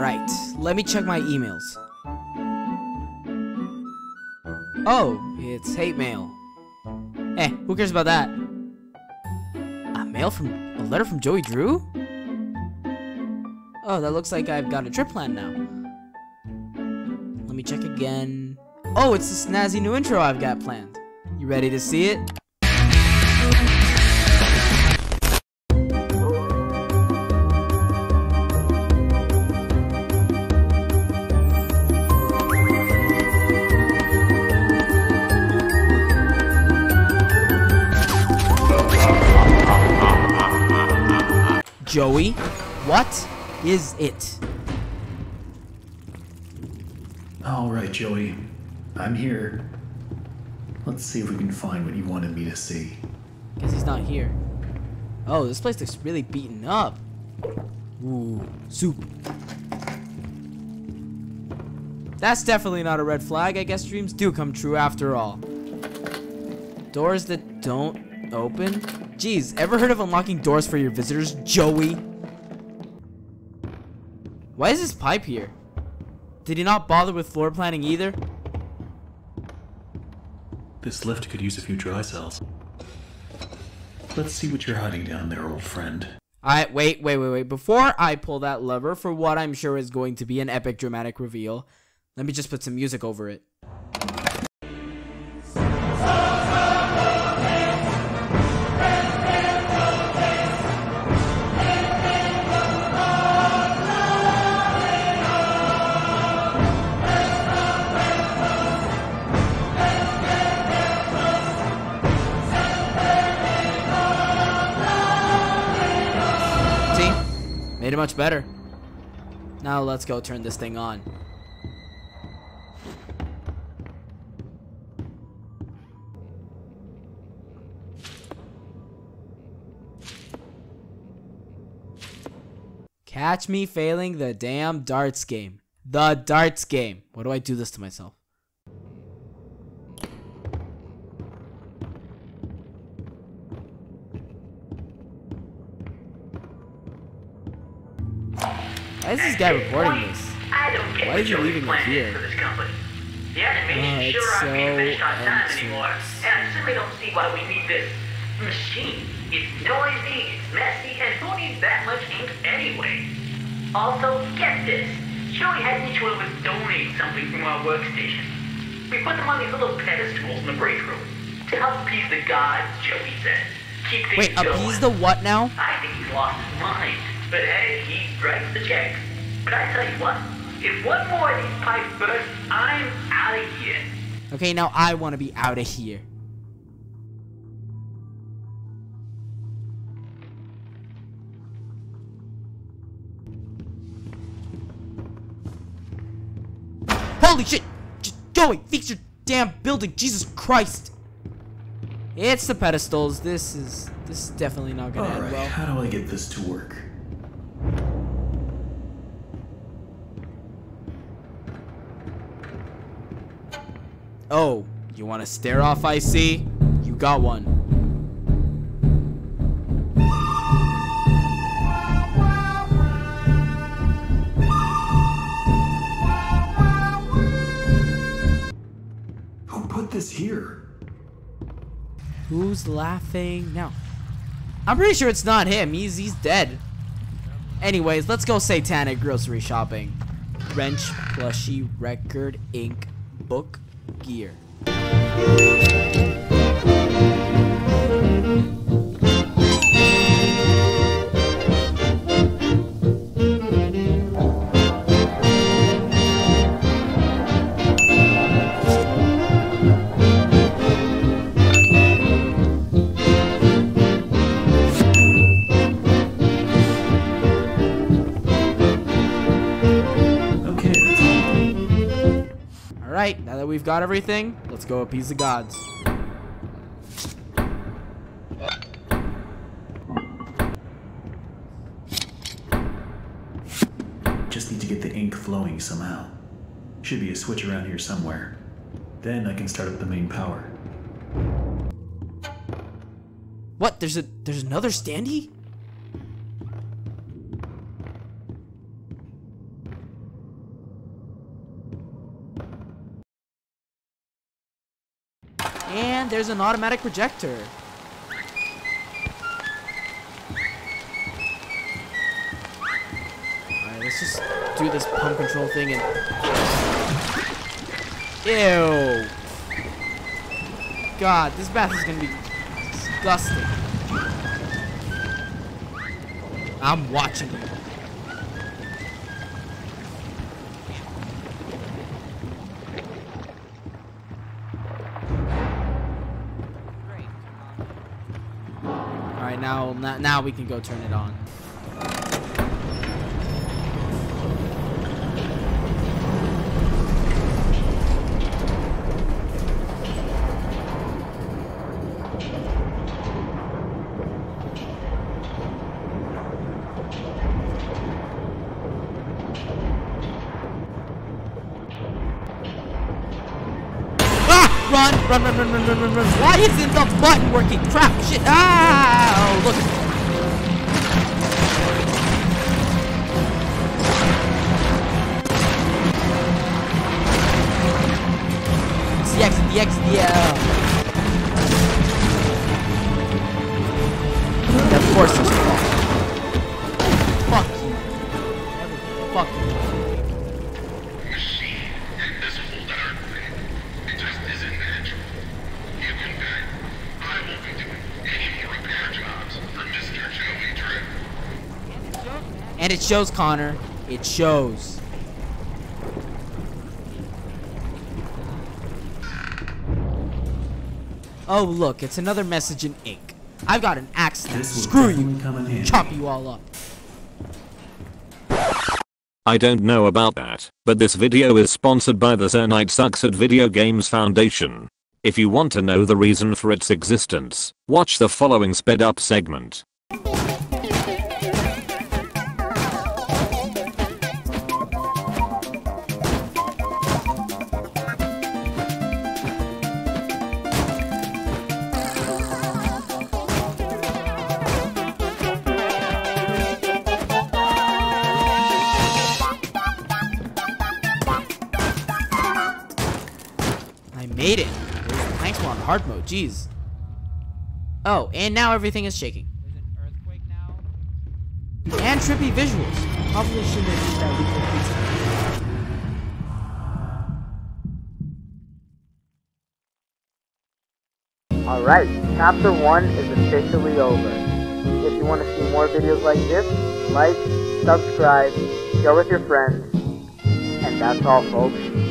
Alright, let me check my emails. Oh, it's hate mail. Eh, who cares about that? A mail from a letter from Joey Drew? Oh, that looks like I've got a trip planned now. Let me check again. Oh, it's the snazzy new intro I've got planned. You ready to see it? Joey, what is it? All right, Joey. I'm here. Let's see if we can find what you wanted me to see. Guess he's not here. Oh, this place looks really beaten up. Ooh, soup. That's definitely not a red flag. I guess dreams do come true after all. Doors that don't open? Jeez, ever heard of unlocking doors for your visitors, Joey? Why is this pipe here? Did he not bother with floor planning either? This lift could use a few dry cells. Let's see what you're hiding down there, old friend. I wait, wait, wait, wait. Before I pull that lever for what I'm sure is going to be an epic dramatic reveal, let me just put some music over it. Much better. Now let's go turn this thing on. Catch me failing the damn darts game. The darts game. Why do I do this to myself? Why is this guy recording this? I don't get Why is he leaving it here? For this company. The animation Oh, it's sure aren't being so finished on um, time intense. anymore, and I simply don't see why we need this machine. It's noisy, it's messy, and who needs that much ink anyway? Also, get this. Joey had each one of us donate something from our workstation. We put them on these little pedestals in the break room to help appease the gods, Joey said. Keep things Wait, going. appease the what now? I think he's lost his mind. But hey, he writes the checks. But I tell you what, if one more of these pipes burst, I'm out of here. Okay, now I want to be out of here. Holy shit! J Joey, fix your damn building, Jesus Christ! It's the pedestals. This is this is definitely not gonna end Alright, well. how do I get this to work? Oh, you want to stare off? I see. You got one. Who put this here? Who's laughing now? I'm pretty sure it's not him. He's he's dead. Anyways, let's go satanic grocery shopping. Wrench, plushie, record, ink, book, gear. Alright, now that we've got everything, let's go appease the gods. Just need to get the ink flowing somehow. Should be a switch around here somewhere. Then I can start up the main power. What? There's a there's another standee? And there's an automatic projector. Alright, let's just do this pump control thing and... Ew! God, this bath is gonna be disgusting. I'm watching you. Now, now we can go turn it on. Run! Run, run, run, run, run, run, run. Why isn't the button working? Crap! Shit! Ah! Look. It's the exit, the exit, yeah. Of course a wall. Fuck you. Fuck you. machine invisible to Earthling. It just isn't natural. You can bet I won't be doing any more repair jobs for Mr. Joey Drip. And it shows, Connor. It shows. Oh, look, it's another message in ink. I've got an axe now. Screw you. come in handy. Chop you all up. I don't know about that, but this video is sponsored by the Xernight Sucks at Video Games Foundation. If you want to know the reason for its existence, watch the following sped up segment. Made it. Those planks were on hard mode. Jeez. Oh, and now everything is shaking. There's an earthquake now. And trippy visuals. Probably shouldn't have used that lethal. Alright, chapter 1 is officially over. If you want to see more videos like this, like, subscribe, share with your friends, and that's all folks.